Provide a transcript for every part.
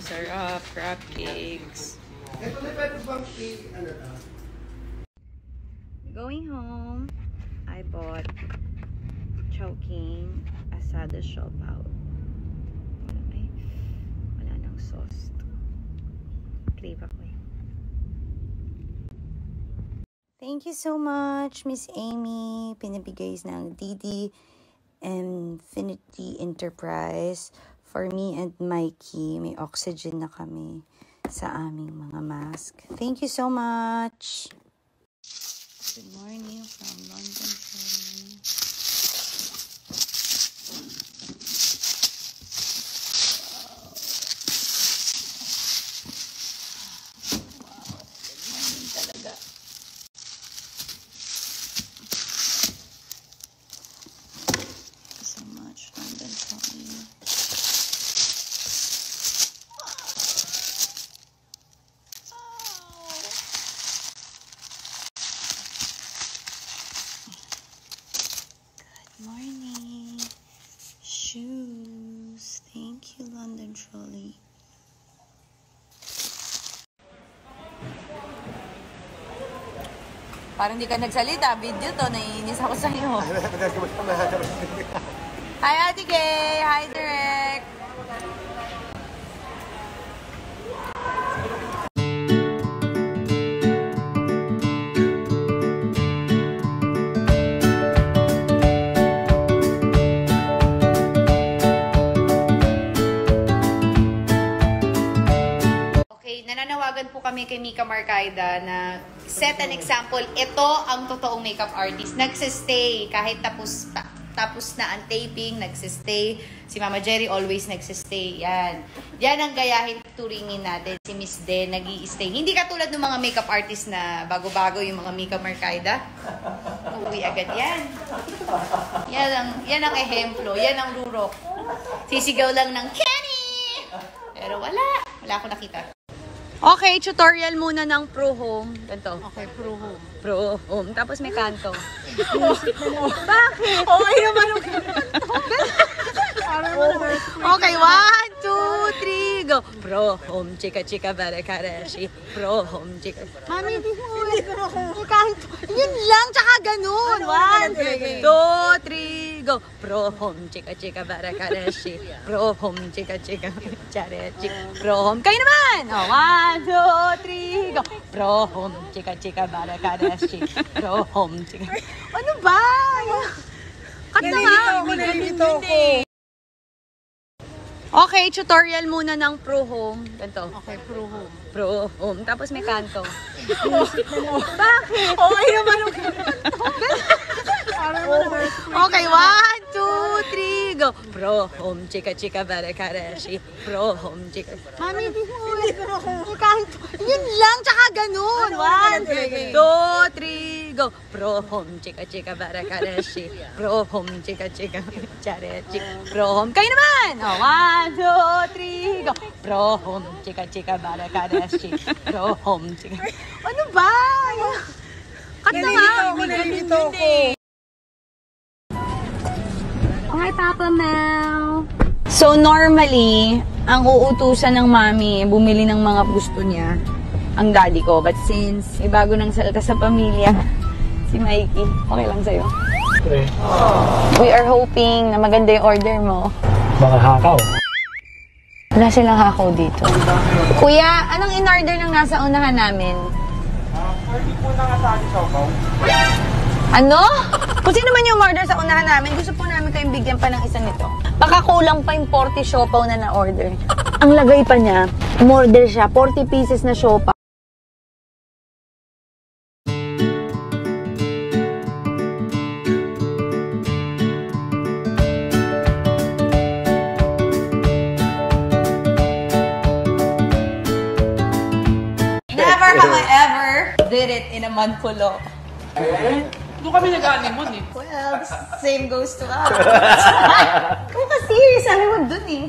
sarap. Crab cakes. Ito na pwede bang i- ano na? Going home, I bought Chowking Asada Siopaw. Ay, wala nang sauce. Crave ako eh. Thank you so much, Miss Amy. Pinabigay ng Didi Infinity Enterprise for me and Mikey. May oxygen na kami sa aming mga mask. Thank you so much. Good morning from London. Calling. Wow, good morning talaga. Thank you so much, London Calling. Good morning. Shoes. Thank you, London Trolley. Parang di ka nagsalita. Video to. Naiinis ako sa'yo. Hi, Ate Gay. Hi, kami kay Mika Marcaida na set an example. Ito ang totoong makeup artist. Nagsistay kahit tapos ta- tapos na ang taping, nagsistay. Si Mama Jerry always nagsistay. Yan. Yan ang gayahin turingin natin. Si Miss Den nag stay Hindi katulad ng mga makeup artist na bago-bago yung mga Mika Marcaida. Uuwi agad yan. Yan ang, yan ang ehemplo. Yan ang rurok. Sisigaw lang ng Kenny! Pero wala. Wala ako nakita. Okay, tutorial muna ng Pro Home. Ganito. Okay, pro home. Pro Home. Tapos may kanto. Bakit? Okay naman ang Parang Okay, one, two, three, go. Pro Home, chika chika bare kareshi. Pro Home, chika. Mami, di mo. Kanto. Yun lang, tsaka ganun. Ano, One, two, three, go. Pro Home, chika chika bare kareshi. Pro Home, chika chika chare chika. Pro Home. Kayo naman. Oh, one, two, three, go. Pro Home, chika chika bare kareshi. Pro Home, chika. Ano ba? Kat na nga. Nalilito ako, nalilito ako. Okay, tutorial muna ng Pro Home. Ganito. Okay, pro home. Pro Home. Tapos may kanto. Bakit? Okay naman ang Parang Okay, one, two, Pro Home, chika chika bare kareshi. Pro Home, chika. Mami, di mo. Hindi ako. May kanto. Yun lang, tsaka ganun. One, two, three, go. Pro Home, chika chika bare kareshi. Pro Home, chika chika chare chika. Pro Home. Kayo naman. Oh, one, two, three, go. Pro Home, chika chika bare kareshi. Pro Home, chika. Ano ba? Kat na nga. Nalilito ako, nalilito ako. Okay, Papa Mel. So, normally, ang uutusan ng mami, bumili ng mga gusto niya, ang daddy ko. But since may bago ng salta sa pamilya, si Mikey, okay lang sa'yo. Pre, We are hoping na maganda yung order mo. baka hakaw. Wala silang hakaw dito. Kuya, anong in-order ng nasa unahan namin? Hindi po na nga sa akin. Ano? Kung sino man yung order sa unahan namin, gusto po namin kayong bigyan pa ng isa nito. Baka kulang pa yung 40 siopaw na na-order. Ang lagay pa niya, umorder siya, 40 pieces na siopaw. Never have I ever did it in a manpulo. Doon kami nag-honeymoon eh. Well, the same goes to us. Kung kasi, sabi mo dun eh.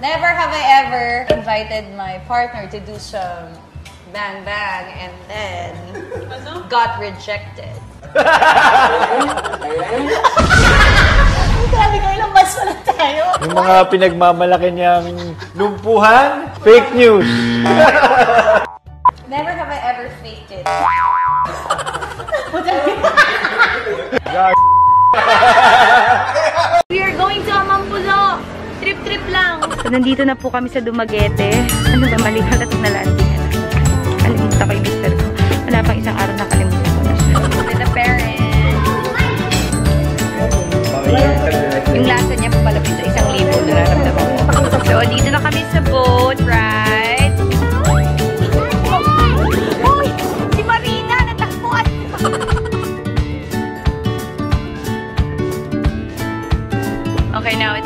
Never have I ever invited my partner to do some bang bang and then Ano? got rejected. Grabe ko ilang ba Pass wala tayo. Yung mga pinagmamalaki niyang lumpuhan, fake news. Never have I ever faked it. We are going to Amampulo. Trip-trip lang. So, nandito na po kami sa Dumaguete. Ano ba, mali halat na landingan. Kalimutan ko yung mister ko. Wala pang isang araw nakalimutan ko na siya. The parents. Yung lasa niya po palapit sa isang libo. Nararamdaman ko. So, dito na kami sa boat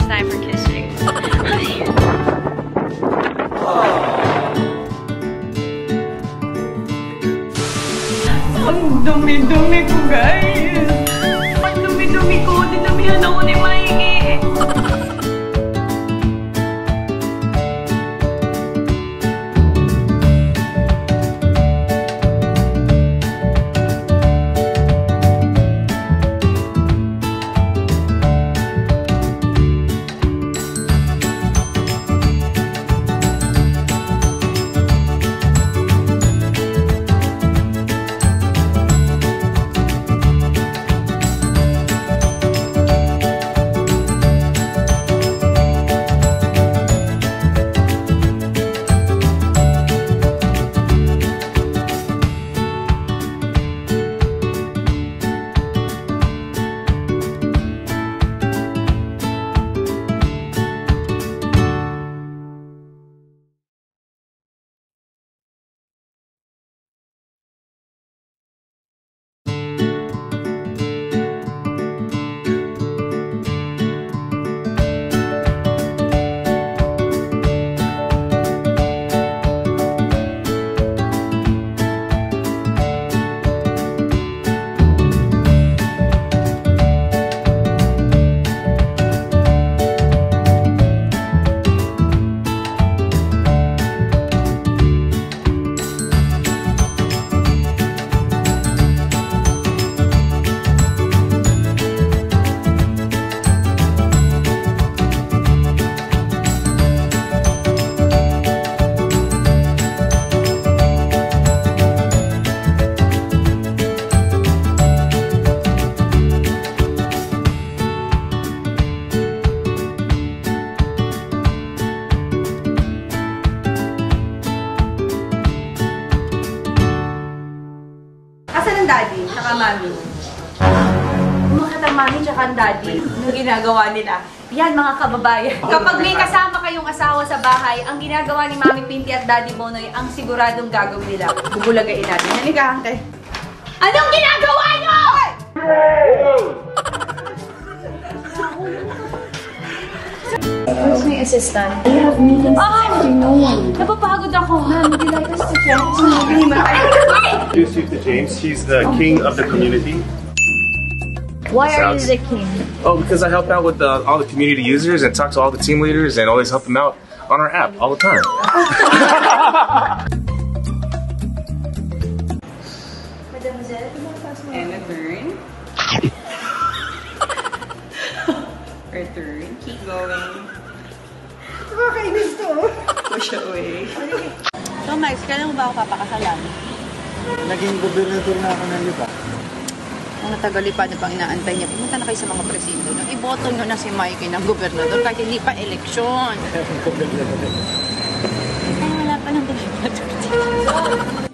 time for kissing. Ang dumi-dumi ko, guys. Ang dumi-dumi ko. Dinamihan ako ni Mikey. Ang daddy? Saka mami? Umakit ang mami tsaka ang daddy. Anong ginagawa nila? Yan mga kababayan. Kapag may kasama kayong asawa sa bahay, ang ginagawa ni Mami Pinti at Daddy Bonoy, ang siguradong gagawin nila. Bubulagain natin. Halika, hangkay. Anong ginagawa nyo? Where's my assistant? I have meetings one. Napapagod ako. Ma'am, would you like us to check? Introduce you to James. He's the king of the community. Why are you the king? Oh, because I help out with the, all the community users and talk to all the team leaders and always help them out on our app all the time. And a turn. Return. Keep going. Nakakainis to. Push away. Oh so, Max, kailan mo ba ako papakasalan? Naging gobernador na ako ng liba. Ang natagalipan na pang inaantay niya, pumunta na kayo sa mga presinto. No? Iboto nyo na si Mikey ng gobernador kahit hindi pa eleksyon. Ay, wala pa ng gobernador dito.